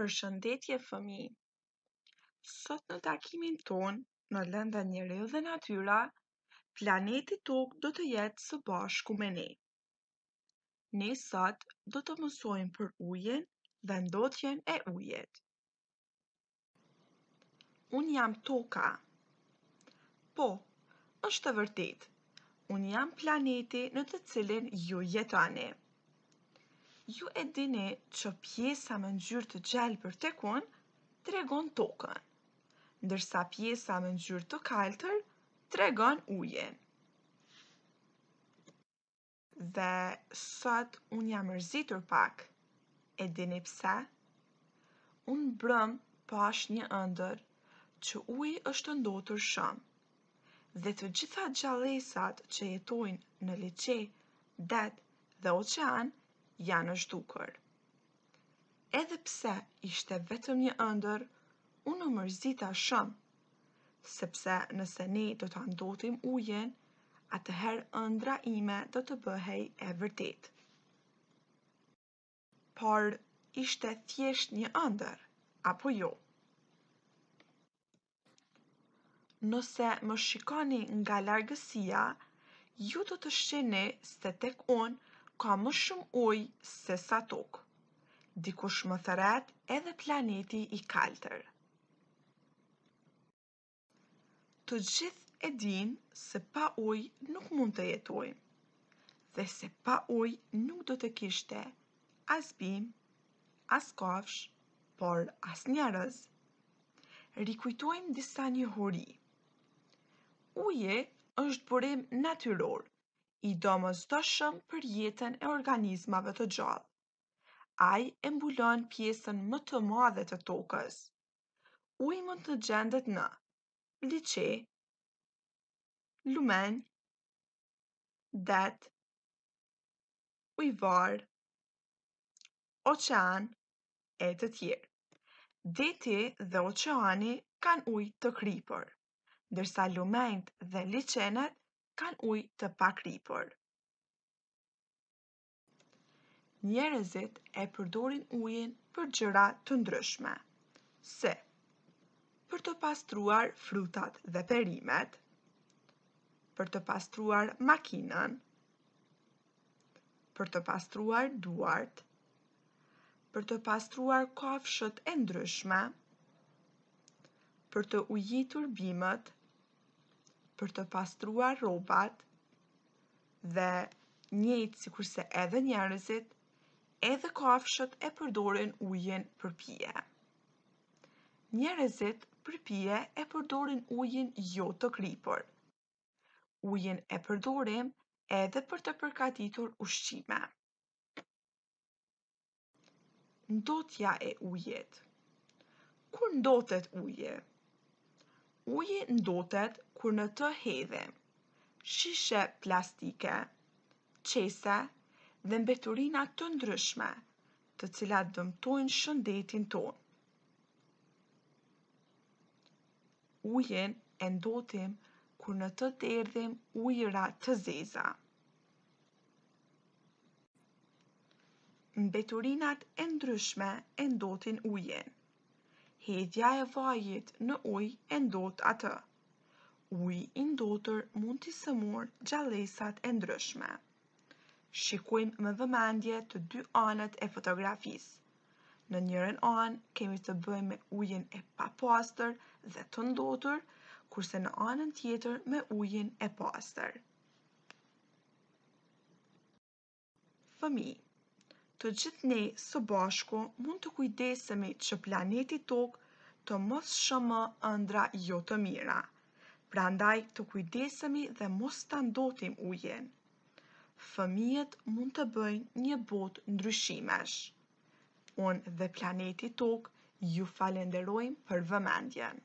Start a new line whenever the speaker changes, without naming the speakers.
Përshëndetje fëmijë! Sot në takimin tonë në lëndën njeriu dhe natyra, planeti Tokë do të jetë së bashku me ne. Ne sot do të mësojmë për ujin dhe ndotjen e ujit. Unë jam toka. Po, është e vërtetë. Unë jam planeti në të cilin ju jetoni. Ju e dini që pjesa me ngjyrë të gjelbër tek unë tregon tokën, ndërsa pjesa me ngjyrë të kaltër tregon ujin. Dhe sot unë jam mërzitur pak. E dini pse? Unë mbrëm pashë një ëndërr që uji është ndotur shumë. Dhe të gjitha gjallesat që jetojnë në liqe, det dhe oqean janë zhdukur. Edhe pse ishte vetëm një ëndërr, unë u mërzita shumë sepse nëse ne do ta ndotim ujin, atëherë ëndrra ime do të bëhej e vërtetë. Por ishte thjesht një ëndërr, apo jo? Nëse më shikoni nga largësia, ju do të shihni se tek unë ka më shumë ujë sesa tokë. Dikush më thërret edhe planeti i kaltër. Të gjithë e dinë se pa ujë nuk mund të jetojmë dhe se pa ujë nuk do të kishte as bimë, as kafshë, por as njerëz. Rikujtojmë disa njohuri. Uji është burim natyror, i domosdoshëm për jetën e organizmave të gjallë. Ai e mbulon pjesën më të madhe të tokës. Uji mund të gjendet në liqe, lumenj, det, ujëvarë, oqean e të tjerë. Deti dhe oqeani kanë ujë të kripur, ndërsa lumenjtë dhe liqenet kanë ujë të pakripur. Njerëzit e përdorin ujin për gjëra të ndryshme, si për të pastruar frutat dhe perimet, për të pastruar makinën, për të pastruar duart, për të pastruar kafshët e ndryshme, për të ujitur bimët, për të pastruar rrobat, Dhe njëjtë sikurse edhe njerëzit, edhe kafshët e përdorin ujin për pije. Njerëzit për pije e përdorin ujin jo të kripur. Ujin e përdorim edhe për të përgatitur ushqime. Ndotja e ujit Kur ndotet uji? Uji ndotet kur në të hedhim shishe plastike, qese dhe mbeturina të ndryshme, të cilat dëmtojnë shëndetin tonë. Ujin e ndotim kur në të derdhim ujëra të zeza. Mbeturinat e ndryshme e ndotin ujin. Hedhja e vajit në ujë e ndot atë. Uji i ndotur mund të sëmurë gjallesat e ndryshme. Shikojmë me vëmendje të dy anët e fotografisë. Në njërën anë kemi të bëjmë me ujin e papastër dhe të ndotur, kurse në anën tjetër me ujin e pastër. Fëmijë, të gjithë ne së bashku mund të kujdesemi që planeti Tokë të mos shohë më ëndrra jo të mira. Prandaj të kujdesemi dhe mos ta ndotim ujin. Fëmijët mund të bëjnë një botë ndryshimesh. Unë dhe planeti Tokë ju falënderojmë për vëmendjen.